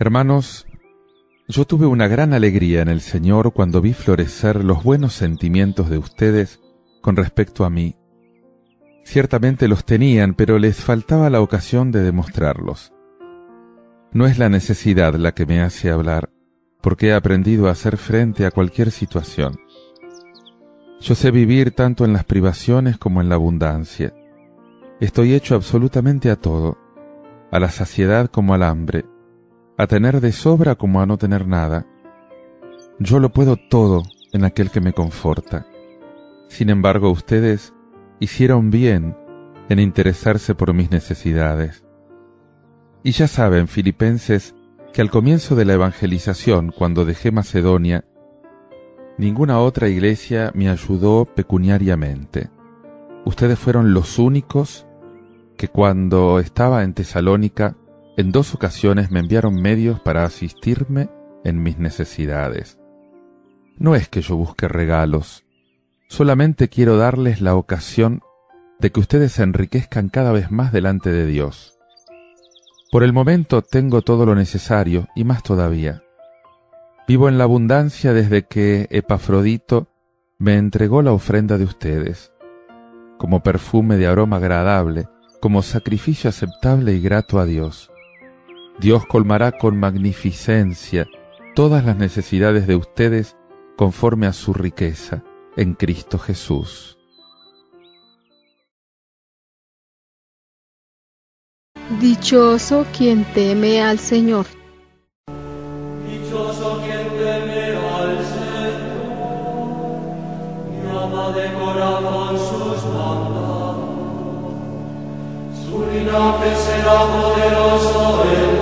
Hermanos, yo tuve una gran alegría en el Señor cuando vi florecer los buenos sentimientos de ustedes con respecto a mí. Ciertamente los tenían, pero les faltaba la ocasión de demostrarlos. No es la necesidad la que me hace hablar, porque he aprendido a hacer frente a cualquier situación. Yo sé vivir tanto en las privaciones como en la abundancia. Estoy hecho absolutamente a todo, a la saciedad como al hambre, a tener de sobra como a no tener nada. Yo lo puedo todo en aquel que me conforta. Sin embargo, ustedes hicieron bien en interesarse por mis necesidades. Y ya saben, filipenses, que al comienzo de la evangelización, cuando dejé Macedonia, ninguna otra iglesia me ayudó pecuniariamente. Ustedes fueron los únicos que cuando estaba en Tesalónica en dos ocasiones me enviaron medios para asistirme en mis necesidades. No es que yo busque regalos, solamente quiero darles la ocasión de que ustedes se enriquezcan cada vez más delante de Dios. Por el momento tengo todo lo necesario y más todavía. Vivo en la abundancia desde que Epafrodito me entregó la ofrenda de ustedes, como perfume de aroma agradable, como sacrificio aceptable y grato a Dios. Dios colmará con magnificencia todas las necesidades de ustedes conforme a su riqueza en Cristo Jesús. Dichoso quien teme al Señor. Dichoso quien teme al Señor y ama de corazón sus mandatos. Su linaje será poderoso en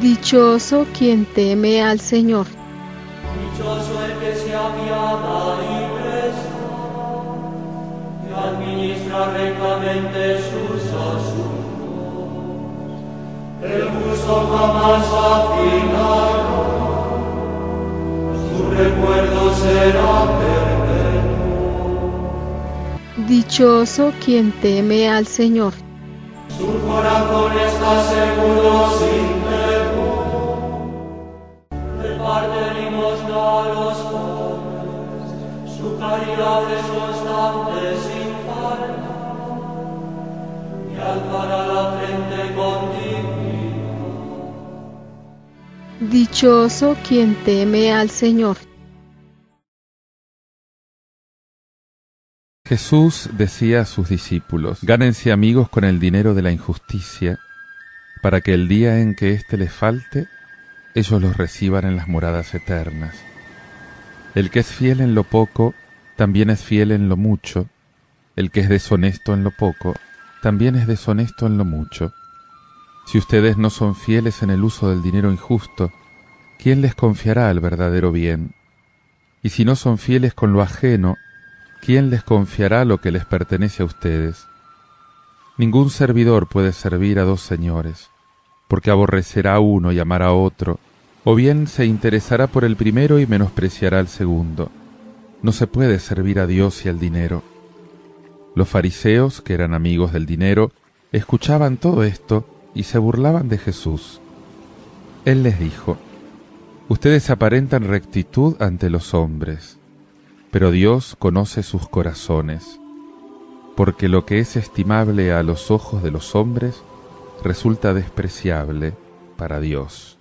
Dichoso quien teme al Señor. Dichoso el que se apiada y presta y administra rectamente sus asuntos. El justo jamás vacilará, Dichoso quien teme al Señor. Su corazón está seguro sin temor. Reparte limosna a los pobres. Su caridad es constante sin falta. Y alzará la frente con dignidad. Dichoso quien teme al Señor. Jesús decía a sus discípulos, gánense amigos con el dinero de la injusticia, para que el día en que éste les falte, ellos los reciban en las moradas eternas. El que es fiel en lo poco, también es fiel en lo mucho. El que es deshonesto en lo poco, también es deshonesto en lo mucho. Si ustedes no son fieles en el uso del dinero injusto, ¿quién les confiará el verdadero bien? Y si no son fieles con lo ajeno, ¿quién les confiará lo que les pertenece a ustedes? Ningún servidor puede servir a dos señores, porque aborrecerá a uno y amará a otro, o bien se interesará por el primero y menospreciará al segundo. No se puede servir a Dios y al dinero. Los fariseos, que eran amigos del dinero, escuchaban todo esto y se burlaban de Jesús. Él les dijo, Ustedes aparentan rectitud ante los hombres, pero Dios conoce sus corazones, porque lo que es estimable a los ojos de los hombres resulta despreciable para Dios.